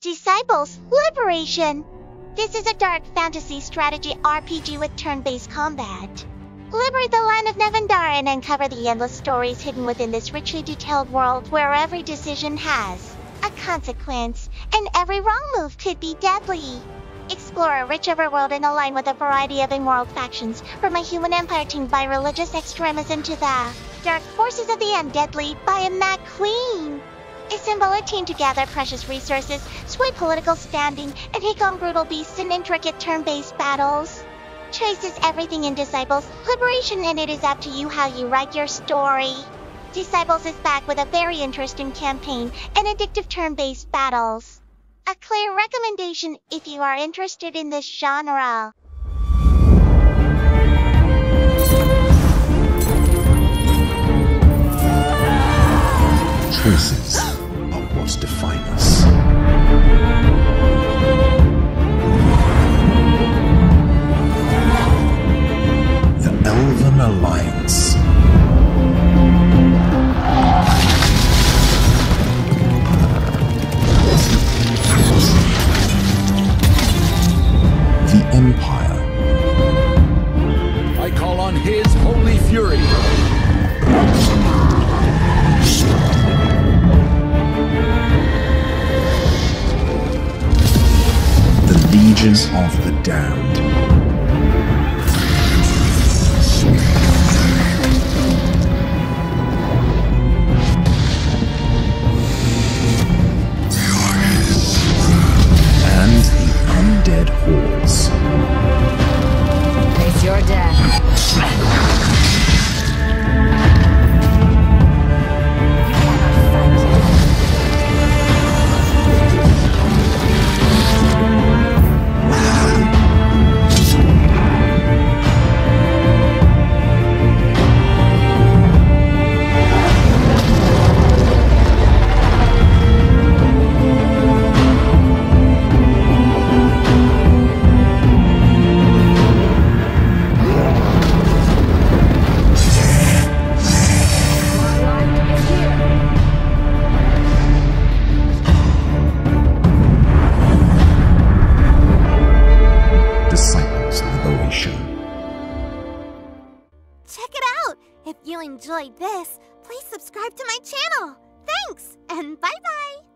Disciples Liberation. This is a dark fantasy strategy RPG with turn-based combat. Liberate the land of Nevendaar and uncover the endless stories hidden within this richly detailed world where every decision has a consequence and every wrong move could be deadly. Explore a rich overworld and align with a variety of immoral factions, from a human empire tamed by religious extremism to the dark forces of the undeadly by a mad queen. A team to gather precious resources, sway political standing, and take on brutal beasts in intricate turn-based battles. Choice is everything in Disciples, Liberation, and it is up to you how you write your story. Disciples is back with a very interesting campaign and addictive turn-based battles. A clear recommendation if you are interested in this genre. Choices what define us. The Elven Alliance. The Empire. I call on his holy fury. Of the Damned. If you enjoyed this, please subscribe to my channel. Thanks, and bye bye!